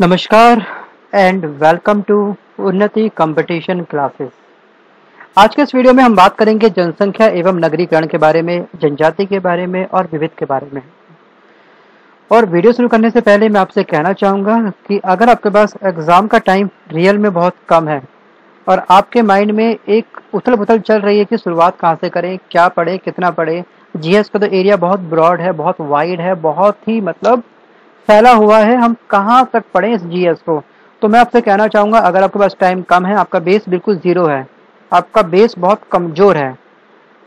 नमस्कार and welcome to Unnati competition classes आज के इस वीडियो में हम बात करेंगे जनसंख्या एवं नगरीकरण के बारे में, जनजाति के बारे में और विविध के बारे में। और वीडियो शुरू करने से पहले मैं आपसे कहना चाहूँगा कि अगर आपके पास एग्ज़ाम का टाइम रियल में बहुत कम है और आपके माइंड में एक उथल पुथल चल रही है कि शुरुआत कहाँ से करें, क्या पढ़े, कितना पढ़े जीएस का तो एरिया बहुत ब्रॉड है, बहुत वाइड है, बहुत ही मतलब फैला हुआ है, हम कहाँ तक पढ़ें इस जीएस को? तो मैं आपसे कहना चाहूँगा, अगर आपके पास टाइम कम है, आपका बेस बिल्कुल ज़ीरो है, आपका बेस बहुत कमज़ोर है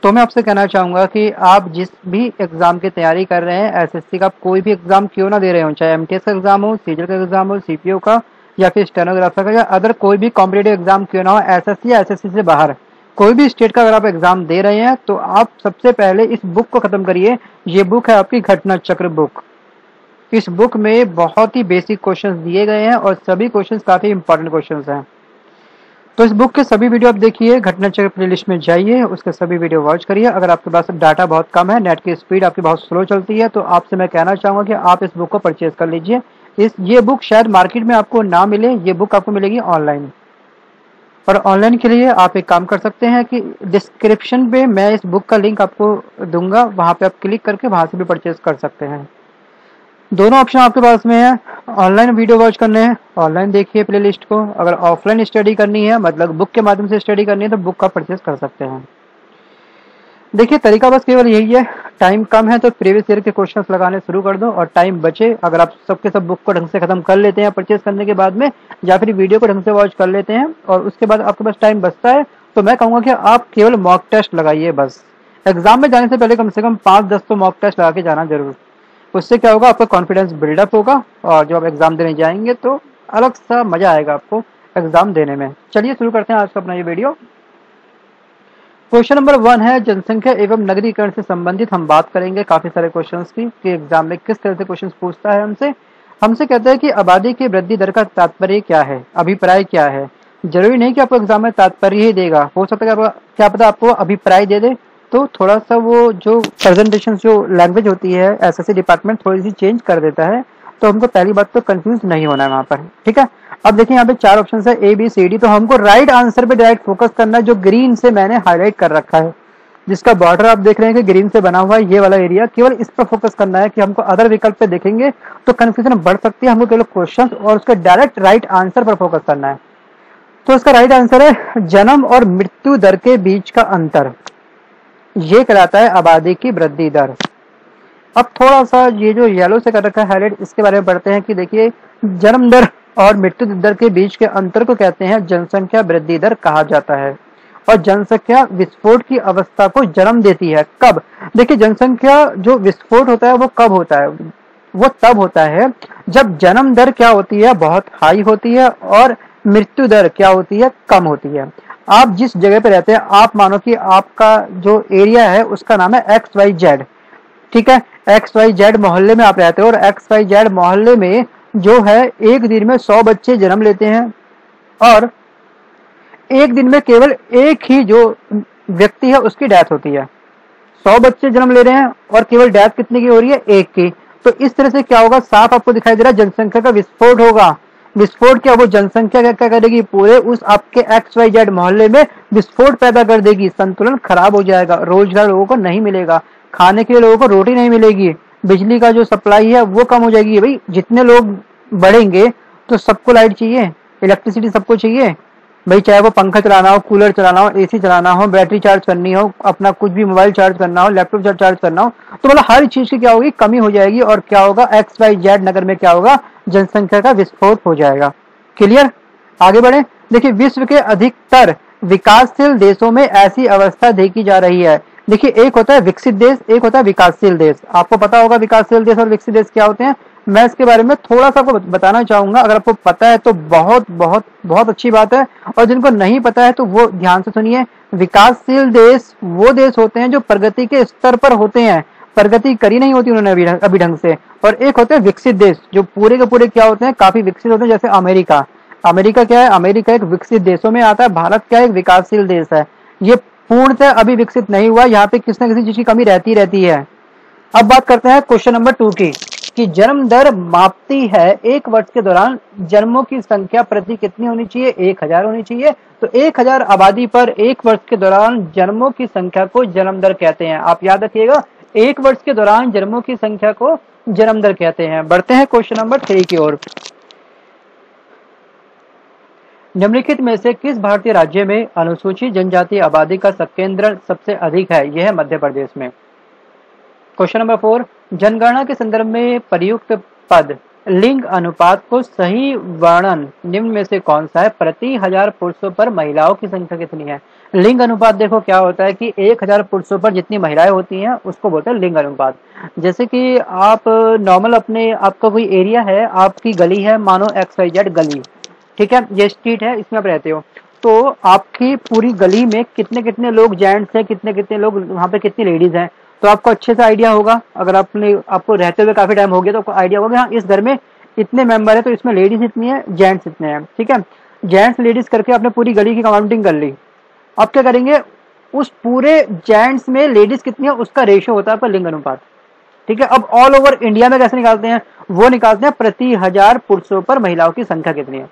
तो मैं आपसे कहना चाहूँगा कि आप जिस भी एग्ज़ाम की तैयारी कर रहे हैं एसएससी का कोई भी एग्ज़ाम क्यों ना दे रहे हो, चाहे एम का एग्ज़ाम हो सीजल का एग्ज़ाम हो सीपीओ का, या फिर स्टेनोग्राफर का, या अदर कोई भी कॉम्पिटेटिव एग्ज़ाम क्यों ना हो एसएससी या एसएससी से बाहर। कोई भी स्टेट का अगर आप एग्ज़ाम दे रहे हैं तो आप सबसे पहले इस बुक को ख़त्म करिए, ये बुक है आपकी घटना चक्र बुक इस बुक में बहुत ही बेसिक क्वेश्चंस दिए गए हैं और सभी क्वेश्चंस काफ़ी इंपॉर्टेंट क्वेश्चंस हैं। तो इस बुक के सभी वीडियो आप देखिए, घटना चक्र प्लेलिस्ट में जाइए, उसके सभी वीडियो वॉच करिए। अगर आपके पास डाटा बहुत कम है नेट की स्पीड आपकी बहुत स्लो चलती है तो आपसे मैं कहना चाहूँगा कि आप इस बुक को परचेज कर लीजिए। इस, ये बुक शायद मार्केट में आपको ना मिले, ये बुक आपको मिलेगी ऑनलाइन और ऑनलाइन के लिए आप एक काम कर सकते हैं कि डिस्क्रिप्शन पे मैं इस बुक का लिंक आपको दूँगा, वहाँ पे आप क्लिक करके वहाँ से भी परचेज कर सकते हैं। दोनों ऑप्शन आपके पास में है। ऑनलाइन वीडियो वॉच करने हैं। ऑनलाइन देखिए प्ले लिस्ट को। अगर ऑफलाइन स्टडी करनी है मतलब बुक के माध्यम से स्टडी करनी है तो बुक का परचेज कर सकते हैं। देखिए, तरीका बस केवल यही है। टाइम कम है तो प्रीवियस ईयर के क्वेश्चन लगाने शुरू कर दो और टाइम बचे। अगर आप सबके सब बुक को ढंग से खत्म कर लेते हैं परचेज करने के बाद में, या फिर वीडियो को ढंग से वॉच कर लेते हैं और उसके बाद आपके पास टाइम बचता है तो मैं कहूँगा कि आप केवल मॉक टेस्ट लगाइए बस। एग्ज़ाम में जाने से पहले कम से कम पाँच दस तो मॉक टेस्ट लगा के जाना ज़रूर। उससे क्या होगा? आपका कॉन्फिडेंस बिल्डअप होगा और जब आप एग्ज़ाम देने जाएँगे तो अलग सा मज़ा आएगा आपको एग्ज़ाम देने में। चलिए शुरू करते हैं आज का अपना ये वीडियो क्वेश्चन नंबर वन है, जनसंख्या एवं नगरीकरण से संबंधित हम बात करेंगे काफ़ी सारे क्वेश्चन की, कि एग्ज़ाम में किस तरह से क्वेश्चन पूछता है हमसे। हमसे कहते हैं कि आबादी की वृद्धि दर का तात्पर्य क्या है? अभिप्राय क्या है? ज़रूरी नहीं कि आपको एग्ज़ाम में तात्पर्य ही देगा। हो सकता है क्या पता आपको अभिप्राय दे दे। तो थोड़ा सा वो जो प्रेजेंटेशन जो लैंग्वेज होती है एसएससी डिपार्टमेंट थोड़ी सी चेंज कर देता है तो हमको पहली बात तो कंफ्यूज नहीं होना है वहाँ पर, ठीक है? अब देखिए यहाँ पे चार ऑप्शन है ए बी सी डी तो हमको राइट आंसर पे डायरेक्ट फोकस करना है जो ग्रीन से मैंने हाईलाइट कर रखा है, जिसका बॉर्डर आप देख रहे हैं कि ग्रीन से बना हुआ है, ये वाला एरिया केवल इस पर फोकस करना है कि हमको अदर विकल्प पे देखेंगे तो कंफ्यूजन बढ़ सकती है, हमको केवल क्वेश्चन और उसका डायरेक्ट राइट आंसर पर फोकस करना है। तो इसका राइट आंसर है, जन्म और मृत्यु दर के बीच का अंतर। ये कहलाता है आबादी की वृद्धि दर। अब थोड़ा सा ये जो येलो से कर रखा है हाईलाइट इसके बारे में पढ़ते हैं कि देखिए, जन्म दर और मृत्यु दर के बीच के अंतर को कहते हैं जनसंख्या वृद्धि दर कहा जाता है। और जनसंख्या विस्फोट की अवस्था को जन्म देती है। कब? देखिए, जनसंख्या जो विस्फोट होता है, वो कब होता है? वो तब होता है जब जन्म दर क्या होती है? बहुत हाई होती है और मृत्यु दर क्या होती है? कम होती है। आप जिस जगह पे रहते हैं, आप मानो कि आपका जो एरिया है, उसका नाम है एक्स वाई जेड ठीक है? एक्स वाई जेड मोहल्ले में आप रहते हो और एक्स वाई जेड मोहल्ले में जो है, एक दिन में सौ बच्चे जन्म लेते हैं और एक दिन में केवल एक ही जो व्यक्ति है, उसकी डेथ होती है। सौ बच्चे जन्म ले रहे हैं और केवल डेथ कितने की हो रही है? एक की। तो इस तरह से क्या होगा? साफ़ आपको दिखाई दे रहा है, जनसंख्या का विस्फोट होगा। विस्फोट क्या, वो जनसंख्या क्या क्या करेगी? पूरे उस आपके एक्स वाई जेड मोहल्ले में विस्फोट पैदा कर देगी। संतुलन खराब हो जाएगा। रोज़गार लोगों को नहीं मिलेगा। खाने के लिए लोगों को रोटी नहीं मिलेगी। बिजली का जो सप्लाई है, वो कम हो जाएगी। भाई, जितने लोग बढ़ेंगे तो सबको लाइट चाहिए? इलेक्ट्रिसिटी सबको चाहिए? भाई, चाहे वो पंखा चलाना हो, कूलर चलाना हो एसी चलाना हो, बैटरी चार्ज करनी हो, अपना कुछ भी मोबाइल चार्ज करना हो, लैपटॉप चार्ज करना हो तो मतलब हर चीज़ की क्या होगी, कमी हो जाएगी और क्या होगा एक्स वाई जेड नगर में क्या होगा, जनसंख्या का विस्फोट हो जाएगा। क्लियर आगे बढ़े। देखिए, विश्व के अधिकतर विकासशील देशों में ऐसी अवस्था देखी जा रही है। देखिए, एक होता है विकसित देश, एक होता है विकासशील देश। आपको पता होगा विकासशील देश और विकसित देश क्या होते हैं? मैं इसके बारे में थोड़ा सा आपको बताना चाहूँगा। अगर आपको पता है तो बहुत बहुत बहुत अच्छी बात है। और जिनको नहीं पता है तो वो ध्यान से सुनिए। विकासशील देश वो देश होते हैं जो प्रगति के स्तर पर होते हैं। प्रगति करी नहीं होती उन्होंने अभी ढंग से। और एक होते हैं विकसित देश, जो पूरे के पूरे क्या होते हैं? काफ़ी विकसित होते हैं, जैसे अमेरिका। अमेरिका क्या है? अमेरिका एक विकसित देशों में आता है। भारत क्या एक विकासशील देश है। ये पूर्णतः अभी विकसित नहीं हुआ। यहाँ पे किसी न किसी चीज़ की कमी रहती रहती है। अब बात करते हैं क्वेश्चन नंबर टू की। कि जन्म दर मापती है एक वर्ष के दौरान जन्मों की संख्या प्रति कितनी होनी चाहिए? एक हज़ार होनी चाहिए। तो एक हज़ार आबादी पर एक वर्ष के दौरान जन्मों की संख्या को जन्म दर कहते हैं। आप याद रखिएगा, एक वर्ष के दौरान जन्मों की संख्या को जन्म दर कहते हैं। बढ़ते हैं क्वेश्चन नंबर थ्री की ओर। निम्नलिखित में से किस भारतीय राज्य में अनुसूचित जनजाति आबादी का सबकेंद्र सबसे अधिक है? यह मध्य प्रदेश में। क्वेश्चन नंबर फोर जनगणना के संदर्भ में प्रयुक्त पद लिंग अनुपात को सही वर्णन निम्न में से कौन सा है? प्रति हज़ार पुरुषों पर महिलाओं की संख्या कितनी है? लिंग अनुपात देखो, क्या होता है कि एक हज़ार पुरुषों पर जितनी महिलाएँ होती हैं, उसको बोलते हैं लिंग अनुपात। जैसे कि आप नॉर्मल अपने, आपका कोई एरिया है, आपकी गली है, मानो एक्स वाई जेड गली। ठीक है? ये स्ट्रीट है, इसमें आप रहते हो। तो आपकी पूरी गली में कितने कितने लोग जेंट्स हैं कितने कितने लोग, वहाँ पे कितनी लेडीज़ हैं? तो आपको अच्छे से आइडिया होगा। अगर आपने, आपको रहते हुए काफ़ी टाइम हो गया तो आपको आइडिया होगा हाँ इस घर में इतने मेंबर है तो इसमें लेडीज़ इतनी है जेंट्स इतने हैं, ठीक है? जेंट्स लेडीज़ करके आपने पूरी गली की काउंटिंग कर ली। अब क्या करेंगे? उस पूरे जेंट्स में लेडीज़ कितनी है, उसका रेशियो होता है पर लिंग अनुपात, ठीक है? अब ऑल ओवर इंडिया में कैसे निकालते हैं? वो निकालते हैं प्रति हज़ार पुरुषों पर महिलाओं की संख्या कितनी है।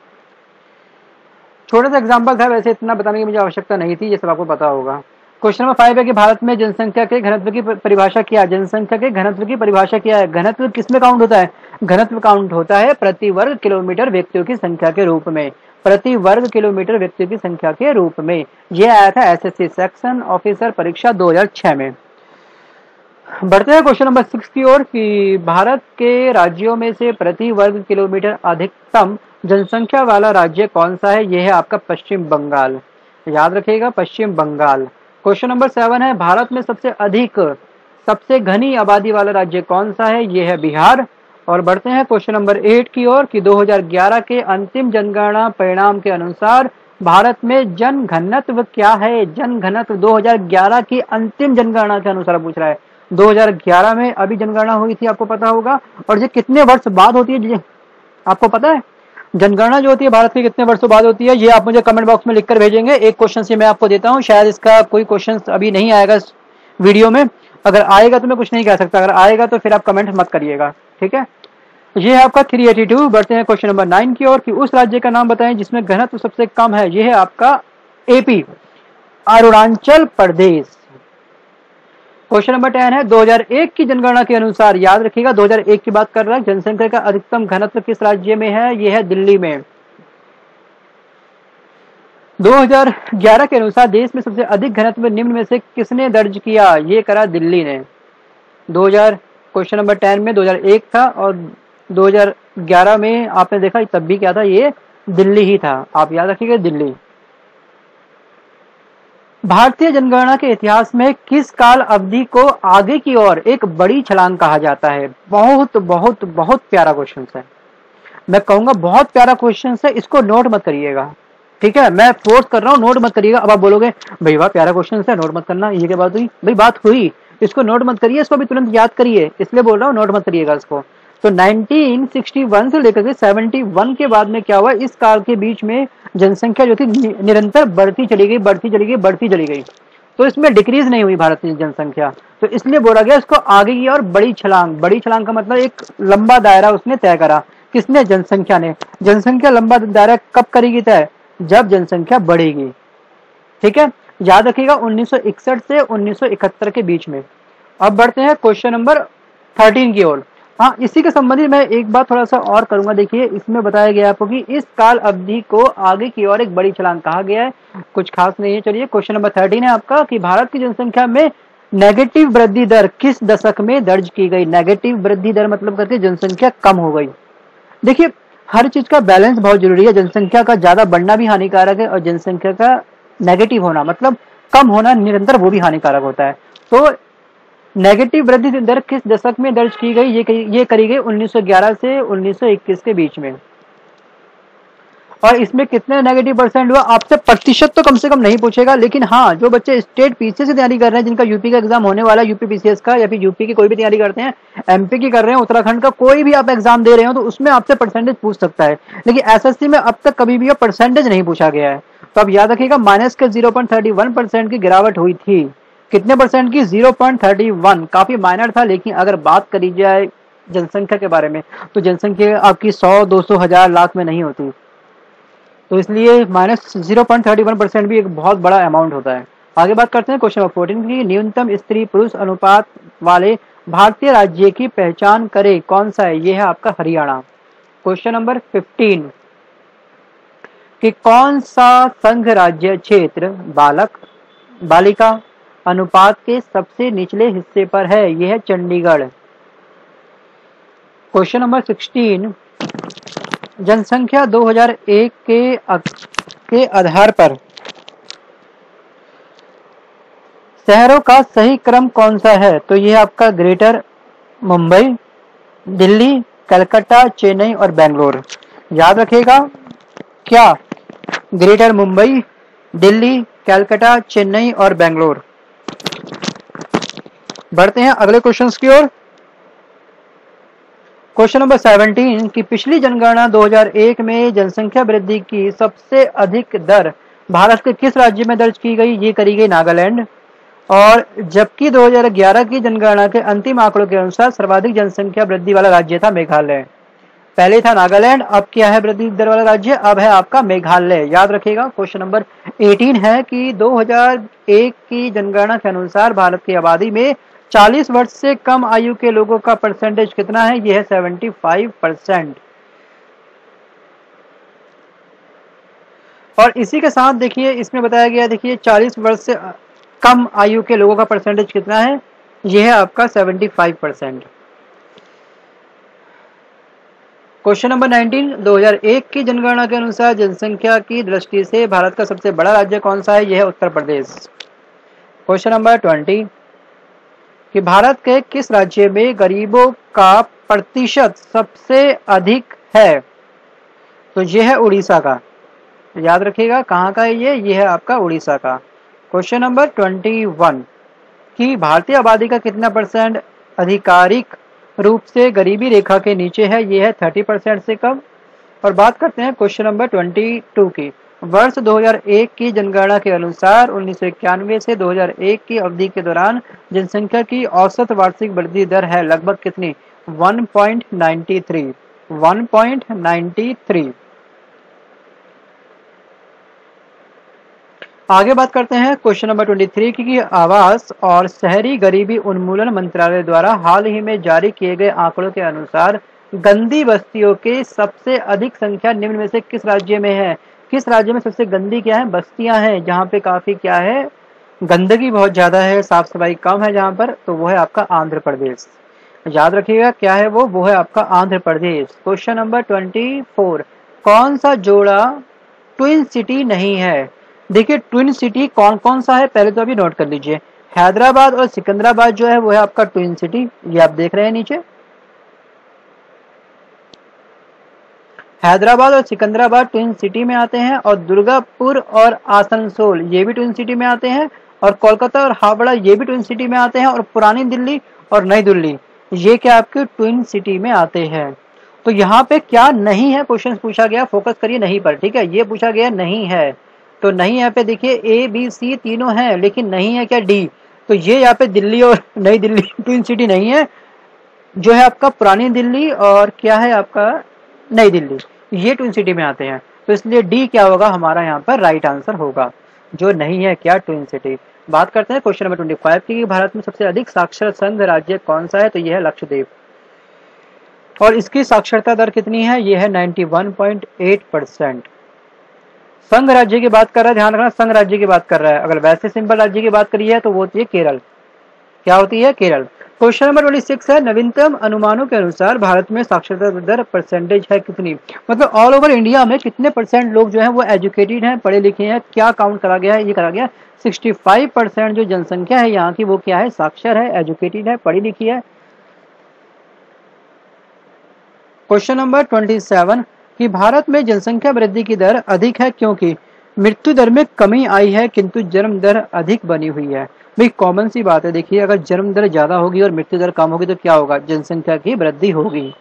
छोटा सा एग्ज़ाम्पल था वैसे इतना बताने की मुझे आवश्यकता नहीं थी, ये सब आपको पता होगा। क्वेश्चन नंबर फाइव है कि भारत में जनसंख्या के घनत्व की परिभाषा क्या है जनसंख्या के घनत्व की परिभाषा क्या है। घनत्व किसमें काउंट होता है? घनत्व काउंट होता है प्रति वर्ग किलोमीटर व्यक्तियों की संख्या के रूप में। प्रति वर्ग किलोमीटर व्यक्तियों की संख्या के रूप में। यह आया था एसएससी सेक्शन ऑफिसर परीक्षा 2006 में। बढ़ते हैं क्वेश्चन नंबर सिक्स की ओर कि भारत के राज्यों में से प्रति वर्ग किलोमीटर अधिकतम जनसंख्या वाला राज्य कौन सा है? यह है आपका पश्चिम बंगाल। याद रखिएगा, Paschim Bangal. Question number seven है, भारत में सबसे अधिक, सबसे घनी आबादी वाला राज्य कौन सा है? ये है बिहार। और बढ़ते हैं क्वेश्चन नंबर एट की ओर, कि 2011 के अंतिम जनगणना परिणाम के अनुसार भारत में जन घनत्व क्या है? जन घनत्व 2011 की अंतिम जनगणना के अनुसार पूछ रहा है। 2011 में अभी जनगणना हुई थी, आपको पता होगा। और ये कितने वर्ष बाद होती है? आपको पता है? जनगणना जो होती है भारत की कितने वर्षों बाद होती है, ये आप मुझे कमेंट बॉक्स में लिखकर भेजेंगे। एक क्वेश्चन से मैं आपको देता हूँ। शायद इसका कोई क्वेश्चन अभी नहीं आएगा इस वीडियो में। अगर आएगा तो मैं कुछ नहीं कह सकता। अगर आएगा तो फिर आप कमेंट मत करिएगा। ठीक है? ये है आपका 382 बढ़ते हैं क्वेश्चन नंबर नाइन की ओर कि उस राज्य का नाम बताएँ जिसमें घनत्व सबसे कम है। ये है आपका AP Arunachal Pradesh. Question number ten है 2001 की जनगणना के अनुसार याद रखिएगा 2001 की बात कर रहा है, जनसंख्या का अधिकतम घनत्व किस राज्य में है? यह है दिल्ली में। 2011 के अनुसार देश में सबसे अधिक घनत्व निम्न में से किसने दर्ज किया? ये करा दिल्ली ने। 2000 क्वेश्चन नंबर टेन में 2001 था और 2011 में आपने देखा तब भी क्या था? ये दिल्ली ही था। आप याद रखिएगा, दिल्ली। भारतीय जनगणना के इतिहास में किस काल अवधि को आगे की ओर एक बड़ी छलांग कहा जाता है? बहुत बहुत बहुत प्यारा क्वेश्चन है। मैं कहूँगा बहुत प्यारा क्वेश्चन है, इसको नोट मत करिएगा। ठीक है? मैं फोर्स कर रहा हूँ नोट मत करिएगा। अब आप बोलोगे, भाई वाह, प्यारा क्वेश्चन है नोट मत करना ये क्या बात हुई भाई बात हुई। इसको नोट मत करिए, इसको भी तुरंत याद करिए। इसलिए बोल रहा हूँ नोट मत करिएगा इसको। तो 1961 से लेकर के 71 के बाद में क्या हुआ? इस काल के बीच में जनसंख्या जो थी निरंतर बढ़ती चली गई, बढ़ती चली गई, बढ़ती चली गई। तो इसमें डिक्रीज नहीं हुई भारत की जनसंख्या। तो इसलिए बोला गया इसको आगे की और बड़ी छलांग। बड़ी छलांग का मतलब एक लंबा दायरा उसने तय करा। किसने? जनसंख्या ने। जनसंख्या लंबा दायरा कब करेगी तय? जब जनसंख्या बढ़ेगी। ठीक है? याद रखिएगा 1961 से 1971 के बीच में। अब बढ़ते हैं क्वेश्चन नंबर 13 की ओर। हाँ इसी के संबंधित मैं एक बात थोड़ा सा और करूँगा। देखिए, इसमें बताया गया आपको कि इस काल अवधि को आगे की ओर एक बड़ी छलांग कहा गया है। कुछ खास नहीं है। चलिए, क्वेश्चन नंबर थर्टीन है आपका कि भारत की जनसंख्या में नेगेटिव वृद्धि दर किस दशक में दर्ज की गई? नेगेटिव वृद्धि दर मतलब करके जनसंख्या कम हो गई। देखिए, हर चीज़ का बैलेंस बहुत ज़रूरी है। जनसंख्या का ज़्यादा बढ़ना भी हानिकारक है और जनसंख्या का नेगेटिव होना मतलब कम होना निरंतर वो भी हानिकारक होता है। तो नेगेटिव वृद्धि दर किस दशक में दर्ज की गई? ये ये करी गई 1911 से 1921 के बीच में। और इसमें कितने नेगेटिव परसेंट हुआ? आपसे प्रतिशत तो कम से कम नहीं पूछेगा, लेकिन हाँ जो बच्चे स्टेट पीछे से तैयारी कर रहे हैं, जिनका यूपी का एग्ज़ाम होने वाला है यूपी पीसीएस का या फिर यूपी की कोई भी तैयारी करते हैं एमपी की कर रहे हैं, उत्तराखंड का कोई भी आप एग्ज़ाम दे रहे हो तो उसमें आपसे परसेंटेज पूछ सकता है। लेकिन एसएससी में अब तक कभी भी परसेंटेज नहीं पूछा गया है। तो अब याद रखिएगा माइनस के ज़ीरो की गिरावट हुई थी। कितने परसेंट की? 0.31 काफ़ी माइनर था, लेकिन अगर बात करी जाए जनसंख्या के बारे में तो जनसंख्या आपकी सौ, दो सौ, हज़ार लाख में नहीं होती। तो इसलिए माइनस ज़ीरो परसेंट भी एक बहुत बड़ा अमाउंट होता है। आगे बात करते हैं क्वेश्चन नंबर फोर्टीन की। न्यूनतम स्त्री पुरुष अनुपात वाले भारतीय राज्य की पहचान करे। कौन सा है? ये है आपका हरियाणा। क्वेश्चन नंबर फिफ्टीन कि कौन सा संघ राज्य क्षेत्र बालक, बालिका अनुपात के सबसे निचले हिस्से पर है, यह चंडीगढ़। क्वेश्चन नंबर सिक्सटीन जनसंख्या 2001 के के आधार पर। शहरों का सही क्रम कौन सा है? तो यह आपका ग्रेटर मुंबई, दिल्ली, कलकत्ता, चेन्नई और बेंगलोर। याद रखेगा क्या? ग्रेटर मुंबई, दिल्ली, कलकत्ता, चेन्नई और बेंगलोर। बढ़ते हैं अगले क्वेश्चन की ओर। क्वेश्चन नंबर 17 की पिछली जनगणना 2001 में जनसंख्या वृद्धि की सबसे अधिक दर भारत के किस राज्य में दर्ज की गई? ये करी गई नागालैंड। और जबकि 2011 की जनगणना के अंतिम आंकड़ों के अनुसार सर्वाधिक जनसंख्या वृद्धि वाला राज्य था मेघालय। पहले था नागालैंड, अब क्या है वृद्धि दर वाला राज्य? अब है आपका मेघालय। याद रखिएगा क्वेश्चन नंबर 18 है कि 2001 की जनगणना के अनुसार भारत की आबादी में 40 वर्ष से कम आयु के लोगों का परसेंटेज कितना है? यह है 75 परसेंट और इसी के साथ देखिए, इसमें बताया गया, देखिए 40 वर्ष से कम आयु के लोगों का परसेंटेज कितना है? यह है आपका 75 परसेंट क्वेश्चन नंबर 19 2001 की जनगणना के अनुसार जनसंख्या की दृष्टि से भारत का सबसे बड़ा राज्य कौन सा है? यह है उत्तर प्रदेश। क्वेश्चन नंबर 20 कि भारत के किस राज्य में गरीबों का प्रतिशत सबसे अधिक है? तो ये है उड़ीसा का। याद रखिएगा, कहाँ का है ये? ये है आपका उड़ीसा का। क्वेश्चन नंबर ट्वेंटी वन कि भारतीय आबादी का कितना परसेंट आधिकारिक रूप से गरीबी रेखा के नीचे है? ये है थर्टी परसेंट से कम। और बात करते हैं क्वेश्चन नंबर ट्वेंटी टू की। वर्ष 2001 की जनगणना के अनुसार उन्नीस सौ इक्यानवे से 2001 की अवधि के दौरान जनसंख्या की औसत वार्षिक वृद्धि दर है लगभग कितनी? 1.93 1.93 आगे बात करते हैं क्वेश्चन नंबर 23 की आवास और शहरी गरीबी उन्मूलन मंत्रालय द्वारा हाल ही में जारी किए गए आंकड़ों के अनुसार गंदी बस्तियों के सबसे अधिक संख्या निम्न में से किस राज्य में है? किस राज्य में सबसे गंदी क्या है? बस्तियाँ हैं, जहाँ पे काफ़ी क्या है? गंदगी बहुत ज़्यादा है साफ़ सफ़ाई कम है जहाँ पर तो वो है आपका आंध्र प्रदेश। याद रखिएगा, क्या है वो? वो है आपका Andhra Pradesh. Question number twenty four. कौन सा जोड़ा ट्विन सिटी नहीं है? देखिए, ट्विन सिटी कौन कौन सा है? पहले तो अभी नोट कर लीजिए। हैदराबाद और सिकंदराबाद जो है, वो है आपका ट्विन सिटी। ये आप देख रहे हैं नीचे। हैदराबाद और सिकंदराबाद ट्विन सिटी में आते हैं और दुर्गापुर और आसनसोल, ये भी ट्विन सिटी में आते हैं और कोलकाता और हावड़ा, ये भी ट्विन सिटी में आते हैं और पुरानी दिल्ली और नई दिल्ली, ये क्या आपके ट्विन सिटी में आते हैं। तो यहाँ पे क्या नहीं है क्वेश्चन पूछा गया फोकस करिए नहीं पर, ठीक है? ये पूछा गया नहीं है। तो नहीं यहाँ पे देखिए ए बी सी तीनों हैं, लेकिन नहीं है क्या डी तो ये यहाँ पे दिल्ली और नई दिल्ली ट्विन सिटी नहीं है। जो है आपका पुरानी दिल्ली और क्या है आपका नई दिल्ली। ये ट्विन सिटी में आते हैं। तो इसलिए डी क्या होगा? हमारा यहाँ पर राइट आंसर होगा। जो नहीं है क्या ट्विन सिटी बात करते हैं क्वेश्चन नंबर ट्वेंटी फाइव की भारत में सबसे अधिक साक्षर संघ राज्य कौन सा है? तो यह है लक्षद्वीप। और इसकी साक्षरता दर कितनी है? यह है 91.8 परसेंट संघ राज्य की बात कर रहा है, ध्यान रखना, संघ राज्य की बात कर रहा है। अगर वैसे सिंपल राज्य की बात करी है तो वो होती है केरल। क्या होती है? Kerala. Question number twenty six है, नवीनतम अनुमानों के अनुसार भारत में साक्षरता दर परसेंटेज है कितनी? मतलब ऑल ओवर इंडिया में कितने परसेंट लोग जो है वो एजुकेटेड हैं, पढ़े लिखे हैं, क्या काउंट करा गया है, ये करा गया 65 परसेंट जो जनसंख्या है यहाँ की वो क्या है? साक्षर है एजुकेटेड है, पढ़ी लिखी है। क्वेश्चन नंबर ट्वेंटी सेवन, कि भारत में जनसंख्या वृद्धि की दर अधिक है क्योंकि मृत्यु दर में कमी आई है, किंतु जन्म दर अधिक बनी हुई है। भाई कॉमन सी बात है, देखिए, अगर जन्म दर ज़्यादा होगी और मृत्यु दर कम होगी तो क्या होगा? जनसंख्या की वृद्धि होगी।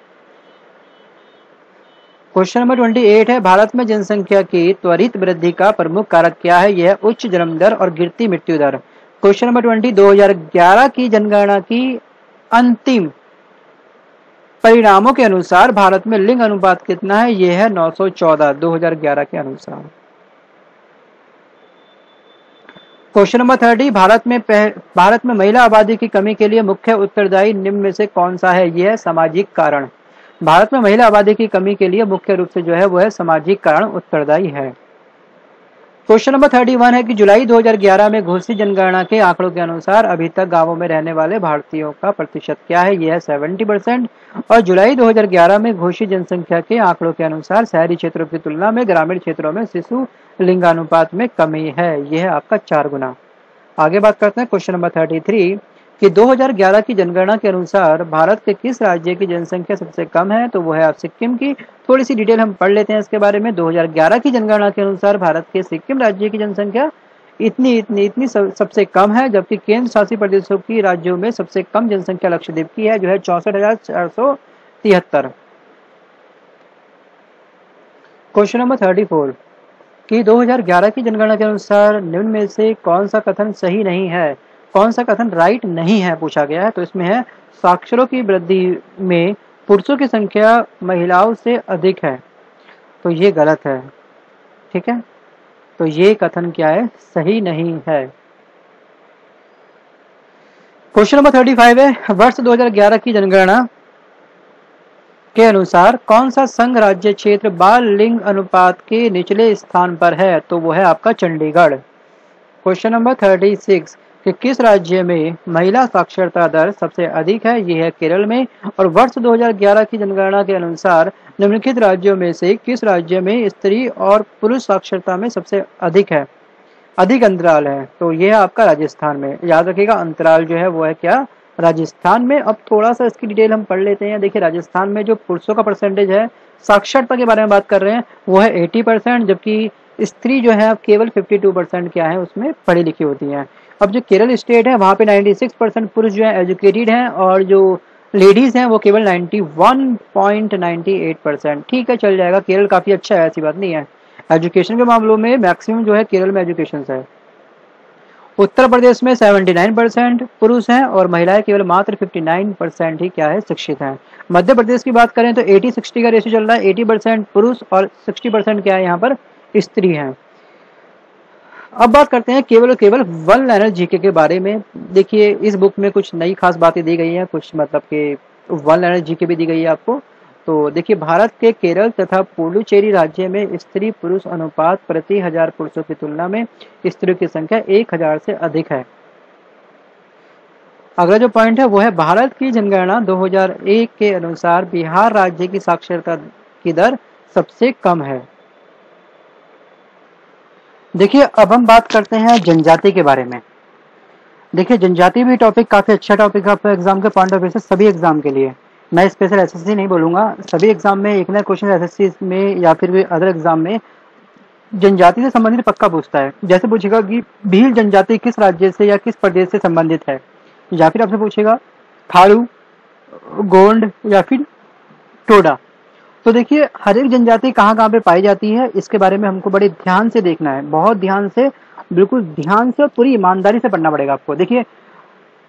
क्वेश्चन नंबर ट्वेंटी एट है, भारत में जनसंख्या की त्वरित वृद्धि का प्रमुख कारक क्या है? यह उच्च जन्म दर और गिरती मृत्यु दर। क्वेश्चन नंबर ट्वेंटी दो हज़ार ग्यारह की जनगणना की अंतिम परिणामों के अनुसार भारत में लिंग अनुपात कितना है? यह है 914 2011 के अनुसार। क्वेश्चन नंबर थर्टी भारत में पह, भारत में महिला आबादी की कमी के लिए मुख्य उत्तरदायी निम्न में से कौन सा है? यह है सामाजिक कारण। भारत में महिला आबादी की कमी के लिए मुख्य रूप से जो है वो है सामाजिक कारण उत्तरदायी है। क्वेश्चन नंबर थर्टी वन है कि जुलाई 2011 में घोषित जनगणना के आंकड़ों के अनुसार अभी तक गाँवों में रहने वाले भारतीयों का प्रतिशत क्या है? यह है सेवेंटी परसेंट। और जुलाई 2011 में घोषित जनसंख्या के आंकड़ों के अनुसार शहरी क्षेत्रों की तुलना में ग्रामीण क्षेत्रों में शिशु लिंगानुपात में कमी है। यह है आपका चार गुना। आगे बात करते हैं क्वेश्चन नंबर थर्टी थ्री। कि 2011 की जनगणना के अनुसार भारत के किस राज्य की जनसंख्या सबसे कम है तो वो है आप सिक्किम की। थोड़ी सी डिटेल हम पढ़ लेते हैं इसके बारे में। 2011 की जनगणना के अनुसार भारत के सिक्किम राज्य की जनसंख्या इतनी इतनी इतनी सबसे कम है, जबकि केंद्र शासित प्रदेशों की राज्यों में सबसे कम जनसंख्या लक्षद्वीप की है, जो है चौसठ हज़ार क्वेश्चन नंबर थर्टी फोर। कि 2011 की जनगणना के अनुसार निम्न में से कौन सा कथन सही नहीं है? कौन सा कथन राइट नहीं है पूछा गया है तो इसमें है, साक्षरों की वृद्धि में पुरुषों की संख्या महिलाओं से अधिक है। तो ये गलत है, ठीक है? तो ये कथन क्या है? सही नहीं है। क्वेश्चन नंबर थर्टी फाइव है, वर्ष 2011 की जनगणना के अनुसार कौन सा संघ राज्य क्षेत्र बाल लिंग अनुपात के निचले स्थान पर है? तो वो है आपका Chandigarh. Question number thirty six कि किस राज्य में महिला साक्षरता दर सबसे अधिक है, ये है केरल में। और वर्ष 2011 की जनगणना के अनुसार निम्नलिखित राज्यों में से किस राज्य में स्त्री और पुरुष साक्षरता में सबसे अधिक है? अधिक अंतराल है तो यह है आपका राजस्थान में। याद रखिएगा, अंतराल जो है वो है क्या? राजस्थान में। अब थोड़ा सा इसकी डिटेल हम पढ़ लेते हैं। देखिए, राजस्थान में जो पुरुषों का परसेंटेज है, साक्षरता के बारे में बात कर रहे हैं, वो है एटी परसेंट, जबकि स्त्री जो है केवल फिफ्टी टू परसेंट क्या है, उसमें पढ़ी लिखी होती है। अब जो केरल स्टेट है, वहाँ पे 96 परसेंट पुरुष जो है एजुकेटेड हैं और जो लेडीज़ हैं, वो केवल 91.98 परसेंट ठीक है, चल जाएगा। केरल काफ़ी अच्छा है, ऐसी बात नहीं है। एजुकेशन के मामलों में मैक्सिमम जो है केरल में एजुकेशन है। उत्तर प्रदेश में 79 परसेंट पुरुष हैं और महिलाएँ केवल मात्र 59 परसेंट ही क्या है, शिक्षित हैं। मध्य प्रदेश की बात करें तो 80 60 का रेशियो चल रहा है 80 परसेंट पुरुष और 60 परसेंट क्या है, यहाँ पर स्त्री हैं। अब बात करते हैं केवल और केवल वन लाइनर जीके के बारे में। देखिए, इस बुक में कुछ नई खास बातें दी गई हैं, कुछ मतलब के वन लाइनर जीके भी दी गई है आपको। तो देखिए, भारत के केरल तथा पुडुचेरी राज्य में स्त्री पुरुष अनुपात प्रति हज़ार पुरुषों की तुलना में स्त्रियों की संख्या एक हज़ार से अधिक है। अगला जो पॉइंट है, वो है भारत की जनगणना 2001 के अनुसार बिहार राज्य की साक्षरता की दर सबसे कम है। देखिए, अब हम बात करते हैं जनजाति के बारे में। देखिए, जनजाति भी टॉपिक काफ़ी अच्छा टॉपिक है। एग्ज़ाम के पॉइंट ऑफ़ व्यू से सभी एग्ज़ाम के लिए। मैं स्पेशल एसएससी नहीं बोलूँगा। सभी एग्ज़ाम में एक ना क्वेश्चन एसएससी में या फिर भी अदर एग्ज़ाम में जनजाति से संबंधित पक्का पूछता है। जैसे पूछेगा कि भील जनजाति किस राज्य से या किस प्रदेश से संबंधित है? या फिर आपसे पूछेगा, थारू, गोंड या फिर टोडा। तो देखिए, हर एक जनजाति कहाँ कहाँ पे पाई जाती है, इसके बारे में हमको बड़े ध्यान से देखना है। बहुत ध्यान से, बिल्कुल ध्यान से और पूरी ईमानदारी से पढ़ना पड़ेगा आपको। देखिए,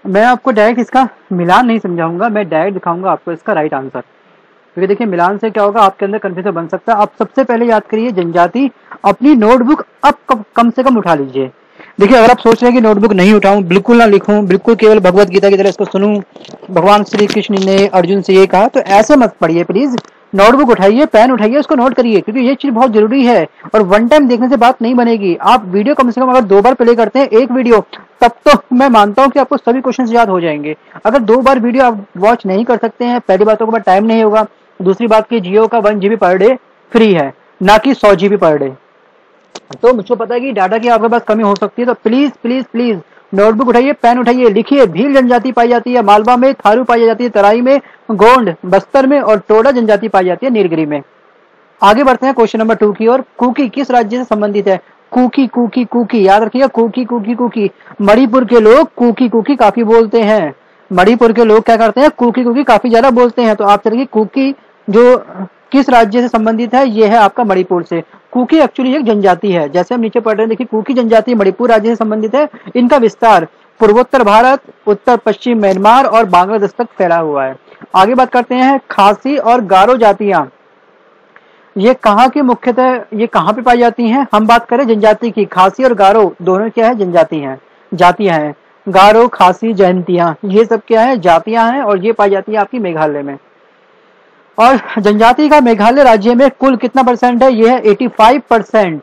मैं आपको डायरेक्ट इसका मिलान नहीं समझाऊँगा, मैं डायरेक्ट दिखाऊँगा आपको इसका राइट आंसर क्योंकि देखिए, मिलान से क्या होगा, आपके अंदर कन्फ्यूज़न बन सकता है। आप सबसे पहले याद करिए, जनजाति अपनी नोटबुक अब कम से कम उठा लीजिए। देखिए, अगर आप सोच रहे हैं कि नोटबुक नहीं उठाऊं, बिल्कुल ना लिखूं, बिल्कुल केवल भगवत गीता की तरह इसको सुनूं, भगवान श्री कृष्ण ने अर्जुन से ये कहा तो ऐसे मत पढ़िए प्लीज़ नोटबुक उठाइए पेन उठाइए, उसको नोट करिए, क्योंकि ये चीज़ बहुत ज़रूरी है और वन टाइम देखने से बात नहीं बनेगी। आप वीडियो कम से कम अगर दो बार प्ले करते हैं, एक वीडियो तब तो मैं मानता हूँ कि आपको सभी क्वेश्चन याद हो जाएँगे। अगर दो बार वीडियो आप वॉच नहीं कर सकते हैं, पहली बातों के टाइम नहीं होगा, दूसरी बात की जियो का one GB per day free है, ना कि सौ जीबी पर डे तो मुझको पता है कि डाटा की आपके पास कमी हो सकती है तो प्लीज़ प्लीज़ प्लीज़ नोटबुक उठाइए, पेन उठाइए, लिखिए, भील जनजाति पाई जाती है, मालवा में थारू पाई जाती है, तराई में, गोंड, बस्तर में और टोडा जनजाति पाई जाती है, नीलगिरी में। आगे बढ़ते हैं क्वेश्चन नंबर टू की और कुकी किस राज्य से संबंधित है? कुकी कुकी कुकी, याद रखिए कुकी कुकी कुकी। मणिपुर के लोग कुकी कुकी काफ़ी बोलते हैं। मणिपुर के लोग क्या करते हैं? कुकी कुकी काफ़ी ज़्यादा बोलते हैं। तो आप चलिए, कुकी जो किस राज्य से संबंधित है, ये है आपका मणिपुर से। कुकी एक्चुअली एक जनजाति है। जैसे हम नीचे पढ़ रहे हैं, देखिए, कुकी जनजाति मणिपुर राज्य से संबंधित है। इनका विस्तार पूर्वोत्तर भारत, उत्तर पश्चिम म्यांमार और बांग्लादेश तक फैला हुआ है। आगे बात करते हैं, खासी और गारो जातियाँ। ये कहाँ की मुख्यतः, ये कहाँ पे पाई जाती हैं? हम बात करें जनजाति की। खासी और गारो दोनों क्या है? जनजाति हैं। जातियाँ हैं। गारो, खासी, जयंतियाँ। ये सब क्या है? जातियाँ हैं और ये पाई जाती है आपकी मेघालय में। और जनजाति का मेघालय राज्य में कुल कितना परसेंट है? यह है 85 परसेंट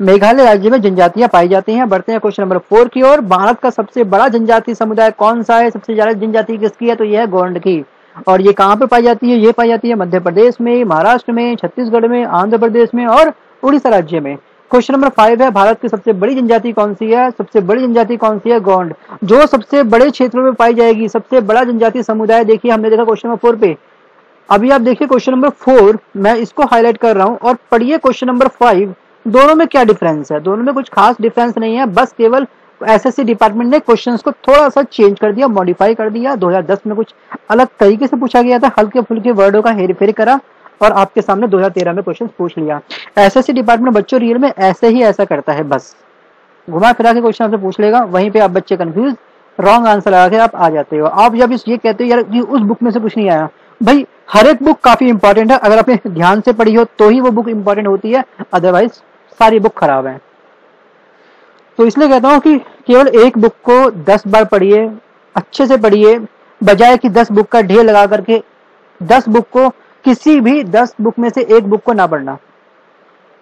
मेघालय राज्य में जनजातियाँ पाई जाती हैं। बढ़ते हैं क्वेश्चन नंबर फोर की ओर। भारत का सबसे बड़ा जनजाति समुदाय कौन सा है? सबसे ज़्यादा जनजाति किसकी है? तो यह है गोंड की। और ये कहाँ पे पाई जाती है? ये पाई जाती है मध्य प्रदेश में, महाराष्ट्र में, छत्तीसगढ़ में, आंध्र प्रदेश में और उड़ीसा राज्य में। क्वेश्चन नंबर फाइव है, भारत की सबसे बड़ी जनजाति कौन सी है? सबसे बड़ी जनजाति कौन सी है? गोंड। जो सबसे बड़े क्षेत्रों में पाई जाएगी, सबसे बड़ा जनजाति समुदाय, देखिए हमने देखा क्वेश्चन नंबर फोर पे। अभी आप देखिए क्वेश्चन नंबर फोर मैं इसको हाईलाइट कर रहा हूँ और पढ़िए क्वेश्चन नंबर फाइव दोनों में क्या डिफरेंस है? दोनों में कुछ खास डिफरेंस नहीं है, बस केवल एसएससी डिपार्टमेंट ने क्वेश्चंस को थोड़ा सा चेंज कर दिया मॉडिफाई कर दिया। 2010 में कुछ अलग तरीके से पूछा गया था हल्के फुल्के वर्डों का हेर फेर करा और आपके सामने 2013 में क्वेश्चन पूछ लिया। एसएससी डिपार्टमेंट बच्चों रियल में ऐसे ही ऐसा करता है, बस। घुमा फिरा के क्वेश्चन आपसे पूछ लेगा, वहीं पे आप बच्चे कंफ्यूज रॉन्ग आंसर लगा के आप आ जाते हो। आप जब इस, ये कहते हो, यार कि उस बुक में से कुछ नहीं आया। भाई, हर एक बुक काफ़ी इंपॉर्टेंट है। अगर आपने ध्यान से पढ़ी हो तो ही वो बुक इंपॉर्टेंट होती है। अदरवाइज़ सारी बुक खराब है। तो इसलिए कहता हूँ कि केवल एक बुक को दस बार पढ़िए, अच्छे से पढ़िए, बजाय कि दस बुक का ढेर लगा करके दस बुक को किसी भी दस बुक में से एक बुक को ना पढ़ना।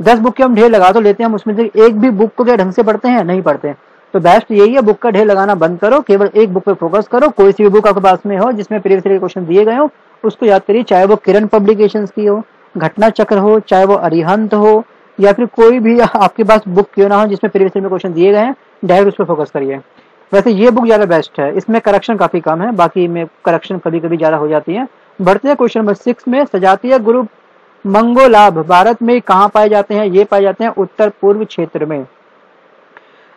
दस बुक के हम ढेर लगा तो लेते हैं, हम उसमें से एक भी बुक को क्या ढंग से पढ़ते हैं? नहीं पढ़ते। हैं तो बेस्ट यही है बुक का ढेर लगाना बंद करो, केवल एक बुक पे फोकस करो, कोई सी भी बुक आपके पास में हो, जिसमें प्रीवियस क्वेश्चन दिए गए हो उसको याद करिए, चाहे वो किरण पब्लिकेशन की हो घटना चक्र हो, चाहे वो अरिहंत हो, या फिर कोई भी आपके पास बुक क्यों ना हो, जिसमें प्रीवियस में क्वेश्चन दिए गए हैं, डायरेक्ट उस पर फोकस करिए। वैसे ये बुक ज़्यादा बेस्ट है। इसमें करेक्शन काफ़ी कम है, बाकी में करेक्शन कभी कभी ज़्यादा हो जाती है। बढ़ते हैं क्वेश्चन नंबर सिक्स में, सजातीय ग्रुप मंगोलाभ, भारत में कहाँ पाए जाते हैं? ये पाए जाते हैं उत्तर पूर्व क्षेत्र में।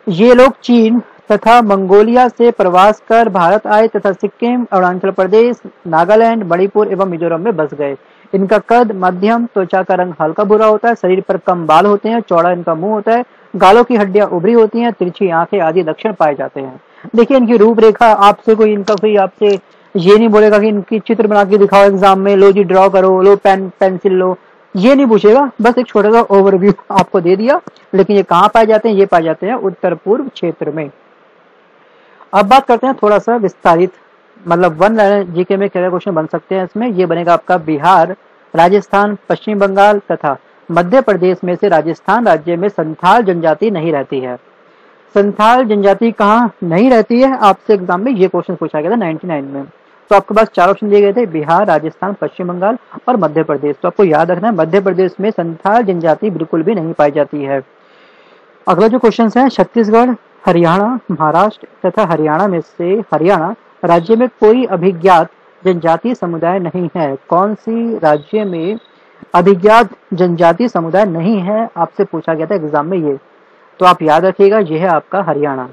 ये लोग चीन तथा मंगोलिया से प्रवास कर भारत आए तथा सिक्किम, अरुणाचल प्रदेश, नागालैंड, मणिपुर एवं मिजोरम में बस गए। इनका कद मध्यम, त्वचा का रंग हल्का भूरा होता है, शरीर पर कम बाल होते हैं, चौड़ा इनका मुँह होता है, गालों की हड्डियाँ उभरी होती हैं, तिरछी आँखें आदि लक्षण पाए जाते हैं। देखिए इनकी रूपरेखा, आपसे कोई इनका कोई आपसे ये नहीं बोलेगा कि इनकी चित्र बना के दिखाओ एग्ज़ाम में, लो जी ड्रॉ करो, लो पेन पेंसिल लो। ये नहीं पूछेगा, बस एक छोटा सा ओवरव्यू आपको दे दिया, लेकिन ये कहाँ पाए जाते हैं, ये पाए जाते हैं उत्तर पूर्व क्षेत्र में। अब बात करते हैं थोड़ा सा विस्तारित मतलब वन जीके में क्या क्वेश्चन बन सकते हैं इसमें। ये बनेगा आपका बिहार, राजस्थान, पश्चिम बंगाल तथा मध्य प्रदेश में से राजस्थान राज्य में संथाल जनजाति नहीं रहती है। संथाल जनजाति कहाँ नहीं रहती है? आपसे एग्ज़ाम में ये क्वेश्चन पूछा गया था 99 में। तो आपके पास चार ऑप्शन दिए गए थे, बिहार, राजस्थान, पश्चिम बंगाल और मध्य प्रदेश। तो आपको याद रखना है, मध्य प्रदेश में संथाल जनजाति बिल्कुल भी नहीं पाई जाती है। अगला जो क्वेश्चन है, छत्तीसगढ़ हरियाणा, महाराष्ट्र तथा हरियाणा में से हरियाणा राज्य में कोई अभिज्ञात जनजातीय समुदाय नहीं है। कौन सी राज्य में अभिज्ञात जनजातीय समुदाय नहीं है? आपसे पूछा गया था एग्ज़ाम में ये। तो आप याद रखिएगा यह है आपका हरियाणा।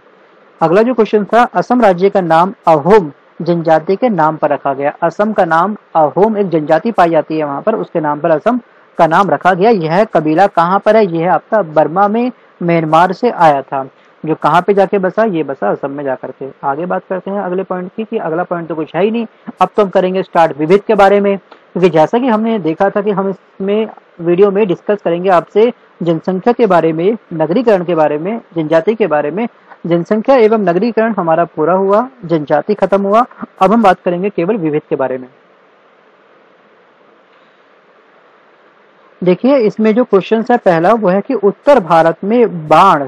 अगला जो क्वेश्चन था, असम राज्य का नाम अहोम जनजाति के नाम पर रखा गया। असम का नाम अहोम, एक जनजाति पाई जाती है वहाँ पर, उसके नाम पर असम का नाम रखा गया। यह कबीला कहाँ पर है? यह आपका बर्मा में, म्यांमार से आया था। जो कहाँ पे जाके बसा, ये बसा, असम में जाकर के। आगे बात करते हैं अगले पॉइंट की कि अगला पॉइंट तो कुछ है ही नहीं। अब तो हम करेंगे स्टार्ट विविध के बारे में। क्योंकि जैसा कि हमने देखा था कि हम इसमें वीडियो में डिस्कस करेंगे आपसे जनसंख्या के बारे में, नगरीकरण के बारे में, जनजाति के बारे में। जनसंख्या एवं नगरीकरण हमारा पूरा हुआ, जनजाति खत्म हुआ। अब हम बात करेंगे केवल विविध के बारे में। देखिए, इसमें जो क्वेश्चन है, पहला वो है कि उत्तर भारत में बाढ़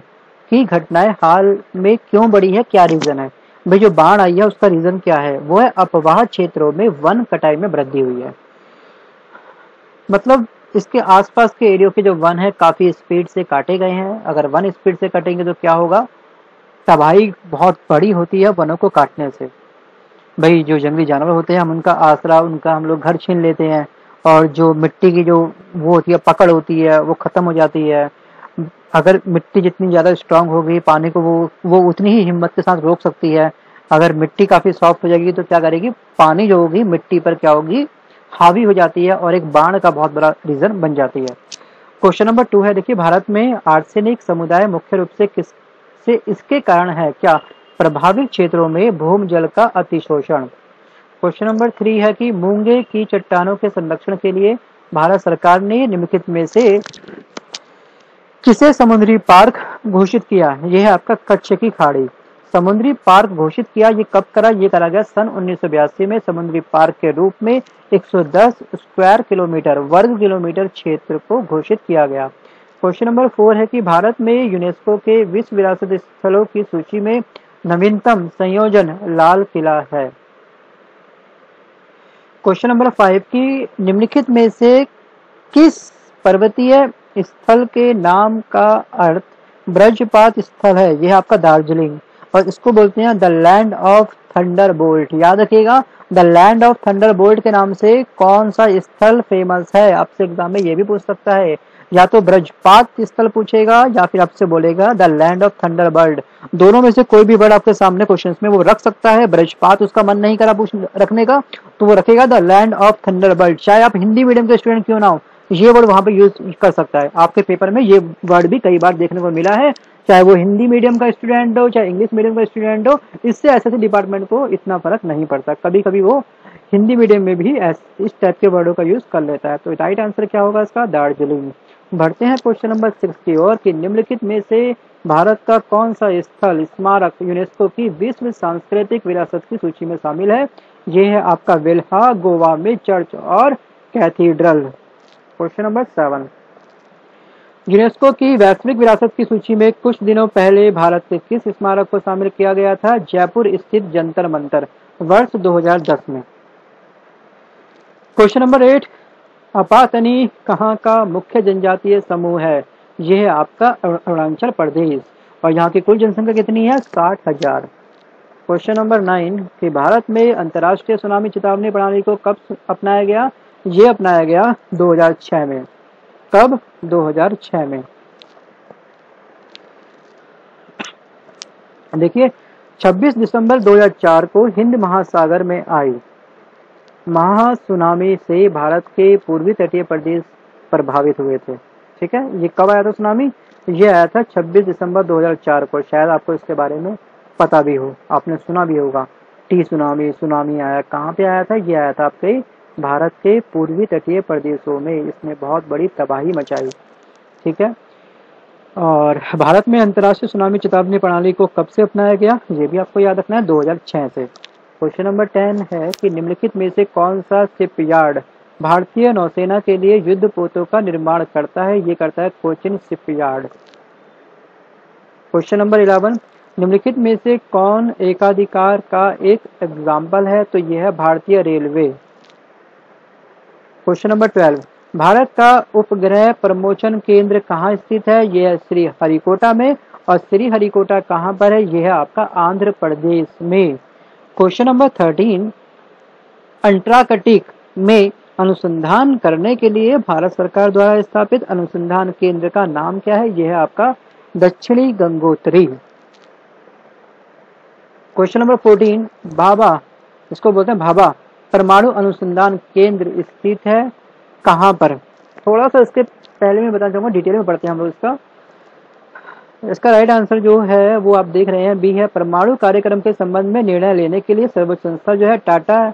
की घटनाएँ हाल में क्यों बढ़ी है, क्या रीजन है? भाई, जो बाढ़ आई है, उसका रीजन क्या है? वो है अपवाह क्षेत्रों में वन कटाई में वृद्धि हुई है। मतलब इसके आसपास के एरियो के जो वन है, काफ़ी स्पीड से काटे गए हैं। अगर वन स्पीड से कटेंगे तो क्या होगा? तबाही बहुत बड़ी होती है वनों को काटने से। भाई, जो जंगली जानवर होते हैं, हम उनका आसरा, उनका हम लोग घर छीन लेते हैं और जो मिट्टी की जो वो होती है, पकड़ होती है, वो खत्म हो जाती है। अगर मिट्टी जितनी ज़्यादा स्ट्रांग होगी, पानी को वो वो उतनी ही हिम्मत के साथ रोक सकती है। अगर मिट्टी काफ़ी सॉफ्ट हो जाएगी तो क्या करेगी? पानी जो होगी, मिट्टी पर क्या होगी? हावी हो जाती है और एक बाढ़ का बहुत बड़ा रीज़न बन जाती है। क्वेश्चन नंबर टू है, देखिए, भारत में आर्सेनिक समुदाय मुख्य रूप से किस, से इसके कारण है? क्या प्रभावित क्षेत्रों में भूम जल का अतिशोषण? क्वेश्चन नंबर थ्री है कि मूँगे की चट्टानों के संरक्षण के लिए भारत सरकार ने निम्नलिखित में से किसे समुद्री पार्क घोषित किया? यह है आपका कच्छ की खाड़ी। समुद्री पार्क घोषित किया, ये कब करा? ये करा गया सन उन्नीस सौ बयासी में। समुद्री पार्क के रूप में 110 स्क्वायर किलोमीटर वर्ग किलोमीटर क्षेत्र को घोषित किया गया। क्वेश्चन नंबर फोर है कि भारत में यूनेस्को के विश्व विरासत स्थलों की सूची में नवीनतम संयोजन लाल किला है। क्वेश्चन नंबर फाइव की निम्नलिखित में से किस पर्वतीय स्थल के नाम का अर्थ ब्रजपात स्थल है। यह आपका दार्जिलिंग। और इसको बोलते हैं the land of thunder bolt याद रखिएगा, the land of thunder bolt के नाम से कौन सा स्थल फ़ेमस है? आपसे एग्ज़ाम में ये भी पूछ सकता है। या तो ब्रजपात स्थल पूछेगा, या फिर आपसे बोलेगा the land of thunder bird दोनों में से कोई भी वर्ड आपके सामने क्वेश्चन में वो रख सकता है। ब्रजपात उसका मन नहीं करा पूछ रखने का तो वो रखेगा the land of thunder bird चाहे आप हिंदी मीडियम के स्टूडेंट क्यों ना हो। ये वर्ड वहाँ पे यूज़ कर सकता है। आपके पेपर में ये वर्ड भी कई बार देखने को मिला है, चाहे वो हिंदी मीडियम का स्टूडेंट हो, चाहे इंग्लिश मीडियम का स्टूडेंट हो, इससे ऐसे ऐसे डिपार्टमेंट को इतना फ़र्क नहीं पड़ता। कभी कभी वो हिंदी मीडियम में भी इस टाइप के वर्डों का यूज़ कर लेता है। तो राइट आंसर क्या होगा इसका? दार्जिलिंग बढ़ते हैं क्वेश्चन नंबर सिक्स की ओर कि निम्नलिखित में से भारत का कौन सा स्थल स्मारक यूनेस्को की विश्व सांस्कृतिक विरासत की सूची में शामिल है? ये है आपका वेल्हा, गोवा में चर्च और cathedral. Question number seven. UNESCO की वैश्विक विरासत की सूची में कुछ दिनों पहले भारत के किस स्मारक को शामिल किया गया था? जयपुर स्थित जंतर मंतर, वर्ष 2010 में। क्वेश्चन नंबर एट, अपातनी कहाँ का मुख्य जनजातीय समूह है? यह है आपका अरुणाचल प्रदेश। और यहाँ की कुल जनसंख्या कितनी है? साठ हज़ार। क्वेश्चन नंबर नाइन, कि भारत में अंतर्राष्ट्रीय सुनामी चेतावनी प्रणाली को कब अपनाया गया? ये अपनाया गया 2006 में। कब? 2006 में। देखिए 26 दिसंबर 2004 को हिंद महासागर में आई। महासुनामी से भारत के पूर्वी तटीय प्रदेश प्रभावित हुए थे। ठीक है? ये कब आया था सुनामी? ये आया था 26 दिसंबर 2004 को। शायद आपको इसके बारे में पता भी हो। आपने सुना भी होगा। टी सुनामी सुनामी आया। कहाँ पे आया था? ये आया था आपके भारत के पूर्वी तटीय प्रदेशों में इसने बहुत बड़ी तबाही मचाई। ठीक है? और भारत में अंतर्राष्ट्रीय सुनामी चेतावनी प्रणाली को कब से अपनाया गया? ये भी आपको याद रखना है 2006 से। क्वेश्चन नंबर टेन है कि निम्नलिखित में से कौन सा शिपयार्ड भारतीय नौसेना के लिए युद्ध पोतों का निर्माण करता है? ये करता है Cochin shipyard. Question number eleven, निम्नलिखित में से कौन एकाधिकार का एक एग्ज़ाम्पल है? तो यह है भारतीय railway. Question number twelve. Bharat का उपग्रह प्रमोचन केंद्र कहाँ स्थित है? यह है श्री हरिकोटा में। और श्री हरिकोटा कहाँ पर है? यह आपका आंध्र प्रदेश में। Question number thirteen. अंट्राकटिक में अनुसंधान करने के लिए भारत सरकार द्वारा स्थापित अनुसंधान केंद्र का नाम क्या है? यह आपका दक्षिणी Gangotri. Question number fourteen. Bhabha, इसको बोलते हैं भाभा। परमाणु अनुसंधान केंद्र स्थित है कहाँ पर? थोड़ा सा इसके पहले मैं बताना चाहूँगा, डिटेल में पढ़ते हैं हम लोग इसका। इसका राइट आंसर जो है, वो आप देख रहे हैं बी है परमाणु कार्यक्रम के संबंध में निर्णय लेने के लिए सर्वोच्च संस्था जो है टाटा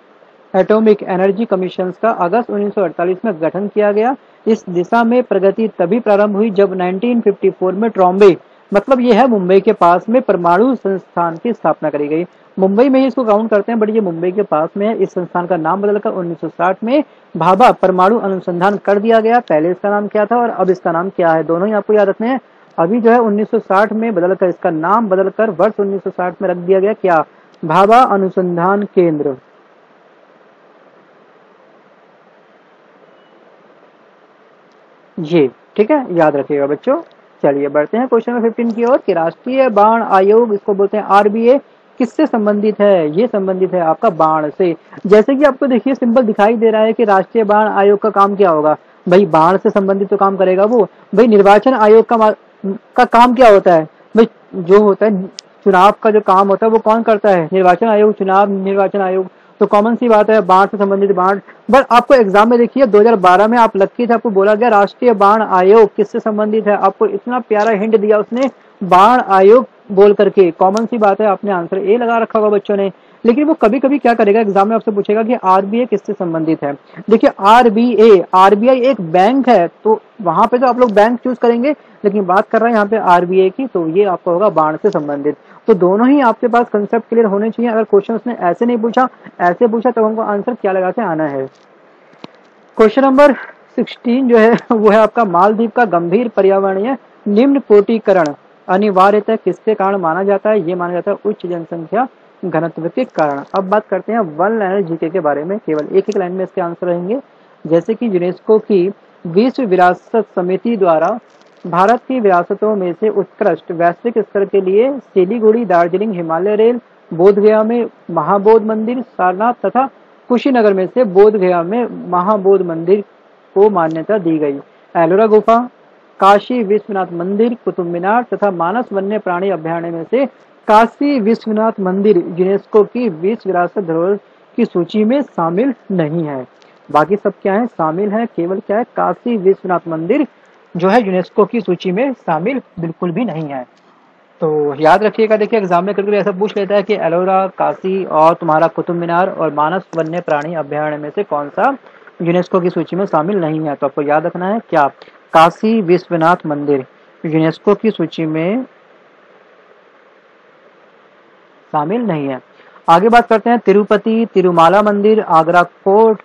एटॉमिक एनर्जी कमीशन का अगस्त 1948 में गठन किया गया। इस दिशा में प्रगति तभी प्रारंभ हुई जब 1954 में ट्रॉम्बे मतलब ये है मुंबई के पास में परमाणु संस्थान की स्थापना करी गई। मुंबई में ही इसको काउंट करते हैं, बट ये मुंबई के पास में है। इस संस्थान का नाम बदलकर 1960 में भाभा परमाणु अनुसंधान कर दिया गया। पहले इसका नाम क्या था और अब इसका नाम क्या है? दोनों ही आपको याद रखने हैं। अभी जो है 1960 में बदलकर इसका नाम बदलकर वर्ष 1960 में रख दिया गया। क्या? भाभा अनुसंधान केंद्र। ये ठीक है? याद रखिएगा बच्चों। चलिए बढ़ते हैं क्वेश्चन नंबर फिफ्टीन की ओर, कि राष्ट्रीय बाण आयोग इसको बोलते हैं आरबीए किससे संबंधित है, ये संबंधित है आपका बाण से। जैसे कि आपको देखिए सिंबल दिखाई दे रहा है कि राष्ट्रीय बाण आयोग का काम क्या होगा। भाई, बाण से संबंधित तो काम करेगा वो। भाई, निर्वाचन आयोग का का काम क्या होता है? भाई, जो होता है, चुनाव का जो काम होता है, वो कौन करता है? निर्वाचन आयोग, चुनाव निर्वाचन आयोग। तो कॉमन सी बात है बाढ़ से संबंधित बाढ़ बट आपको एग्ज़ाम में देखिए 2012 में आप लक्की थे, आपको बोला गया, राष्ट्रीय बाढ़ आयोग किससे संबंधित है? आपको इतना प्यारा हिंट दिया उसने बाढ़ आयोग बोल करके कॉमन सी बात है, आपने आंसर ए लगा रखा होगा बच्चों ने। लेकिन वो कभी कभी क्या करेगा एग्ज़ाम में आपसे पूछेगा कि आरबीआई किससे संबंधित है? देखिए आरबीए आरबीआई एक बैंक है तो वहाँ पे तो आप लोग बैंक चूज़ करेंगे, लेकिन बात कर रहे हैं यहाँ पे आरबीआई की तो ये आपका होगा बाढ़ से संबंधित। तो दोनों ही आपके पास कंसेप्ट क्लियर होने चाहिए। अगर क्वेश्चन उसने ऐसे नहीं पूछा, ऐसे पूछा तो हमको आंसर क्या लगा के आना है? क्वेश्चन नंबर 16 जो है, वो है आपका मालदीव का गंभीर पर्यावरणीय निम्न कोटिकरण। अनिवार्यतः किसके कारण माना जाता है? ये माना जाता है उच्च जनसंख्या घनत्व के कारण। अब बात करते हैं वन लाइनर जीके के बारे में। केवल एक एक लाइन में इसके आंसर रहेंगे। जैसे कि यूनेस्को की विश्व विरासत समिति द्वारा भारत की विरासतों में से उत्कृष्ट वैश्विक स्तर के लिए सिलीगुड़ी, दार्जिलिंग, हिमालय रेल बोध गया में महाबोध मंदिर, सारनाथ तथा कुशीनगर में से बोध गया में महाबोध मंदिर को मान्यता दी गई। एलोरा गुफा काशी विश्वनाथ मंदिर, कुतुब मीनार तथा मानस वन्य प्राणी अभ्यारण्य में से काशी विश्वनाथ मंदिर यूनेस्को की विश्व विरासत धरोहर की सूची में शामिल नहीं है। बाकी सब क्या है? शामिल है, केवल क्या है? काशी विश्वनाथ मंदिर जो है यूनेस्को की सूची में शामिल बिल्कुल भी नहीं है। तो याद रखिएगा, देखिए एग्ज़ाम में कभी ऐसा पूछ लेता है कि एलोरा, काशी और तुम्हारा कुतुब मीनार और मानस वन्य प्राणी अभ्यारण्य में से कौन सा यूनेस्को की सूची में शामिल नहीं है? तो आपको याद रखना है, क्या काशी विश्वनाथ मंदिर, यूनेस्को की सूची में शामिल नहीं है। आगे बात करते हैं, तिरुपति तिरुमाला मंदिर, Agra fort,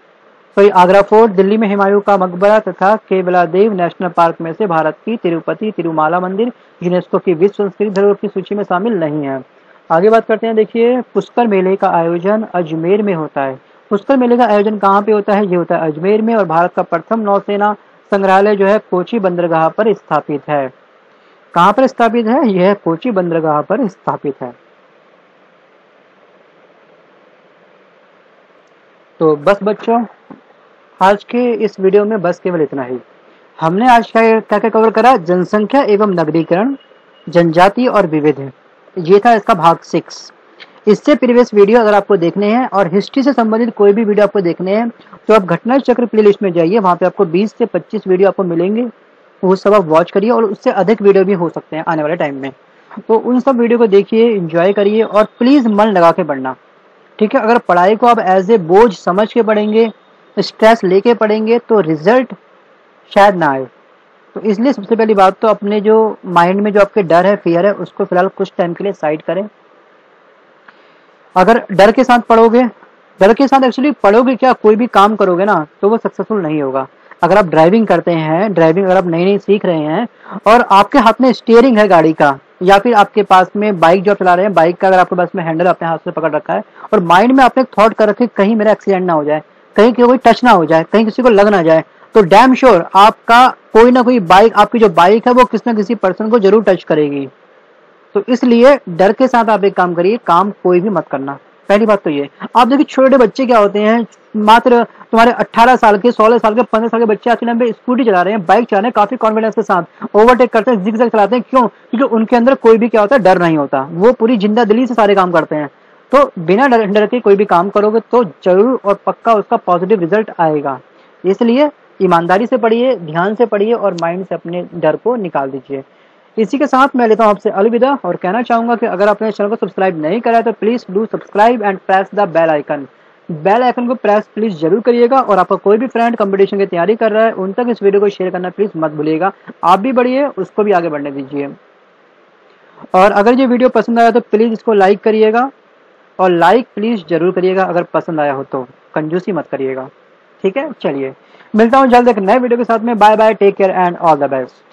sorry, Agra fort, Delhi में हिमायू का मकबरा तथा केवला देव नेशनल पार्क में से भारत की तिरुपति तिरुमाला मंदिर, यूनेस्को की विश्व संस्कृति धरोहर की सूची में शामिल नहीं है। आगे बात करते हैं, देखिए, पुष्कर मेले का आयोजन अजमेर में होता है। पुष्कर मेले का आयोजन कहाँ पे होता है? ये होता है अजमेर में और भारत का प्रथम नौसेना संग्रहालय जो है कोची बंदरगाह पर स्थापित है। कहाँ पर स्थापित है? यह कोची बंदरगाह पर स्थापित है। तो बस बच्चों, आज के इस वीडियो में बस केवल इतना ही। हमने आज क्या क्या क्या कवर करा? जनसंख्या एवं नगरीकरण, जनजाति और विविध। ये था इसका भाग सिक्स इससे प्रीवियस वीडियो अगर आपको देखने हैं और हिस्ट्री से संबंधित कोई भी वीडियो आपको देखने हैं तो आप घटना चक्र प्लेलिस्ट में जाइए, वहाँ पे आपको 20 से 25 वीडियो आपको मिलेंगे। वो सब आप वॉच करिए और उससे अधिक वीडियो भी हो सकते हैं आने वाले टाइम में। तो उन सब वीडियो को देखिए इंजॉय करिए और प्लीज़ मन लगा के पढ़ना। ठीक है? अगर पढ़ाई को आप एज ए बोझ समझ के पढ़ेंगे स्ट्रेस लेके पढ़ेंगे तो रिज़ल्ट शायद ना आए। तो इसलिए सबसे पहली बात तो अपने जो माइंड में जो आपके डर है फियर है, उसको फ़िलहाल कुछ टाइम के लिए साइड करें। अगर डर के साथ पढ़ोगे डर के साथ एक्चुअली पढ़ोगे क्या? कोई भी काम करोगे ना तो वो सक्सेसफुल नहीं होगा। अगर आप ड्राइविंग करते हैं ड्राइविंग अगर आप नई नई सीख रहे हैं, और आपके हाथ में स्टेयरिंग है गाड़ी का, या फिर आपके पास में बाइक जो चला रहे हैं बाइक का अगर आपके पास में हैंडल अपने हाथ से पकड़ रखा है, और माइंड में आपने थॉट कर रखे कहीं मेरा एक्सीडेंट ना हो जाए, कहीं कोई टच ना हो जाए, कहीं किसी को लग ना जाए तो डैम श्योर आपका कोई ना कोई बाइक आपकी जो बाइक है, वो किसी ना किसी पर्सन को ज़रूर टच करेगी। तो इसलिए डर के साथ आप एक काम करिए, काम कोई भी मत करना। पहली बात तो ये। आप देखिए छोटे छोटे बच्चे क्या होते हैं, मात्र तुम्हारे 18 साल के 16 साल के 15 साल के बच्चे आज के टाइम पे स्कूटी चला रहे हैं, बाइक चला रहे हैं काफ़ी कॉन्फिडेंस के साथ ओवरटेक करते हैं जिग चलाते हैं। क्यों? क्योंकि उनके अंदर कोई भी क्या होता है, डर नहीं होता। वो पूरी ज़िंदा दिली से सारे काम करते हैं। तो बिना डर डर के कोई भी काम करोगे तो ज़रूर और पक्का उसका पॉजिटिव रिज़ल्ट आएगा। इसलिए ईमानदारी से पढ़िए, ध्यान से पढ़िए और माइंड से अपने डर को निकाल दीजिए। इसी के साथ मैं लेता हूँ आपसे अलविदा और कहना चाहूँगा कि अगर आपने चैनल को सब्सक्राइब नहीं करा है तो please do subscribe and press the bell icon bell icon को प्रेस प्लीज़ ज़रूर करिएगा और आपका कोई भी फ्रेंड कंपटीशन की तैयारी कर रहा है, उन तक इस वीडियो को शेयर करना प्लीज़ मत भूलिएगा। आप भी बढ़िए, उसको भी आगे बढ़ने दीजिए। और अगर ये वीडियो पसंद आया तो प्लीज़ इसको लाइक करिएगा और लाइक प्लीज़ ज़रूर करिएगा अगर पसंद आया हो तो। कंजूसी मत करिएगा। ठीक है? चलिए, मिलता हूँ जल्द एक नए वीडियो के साथ में। Bye bye take care and all the best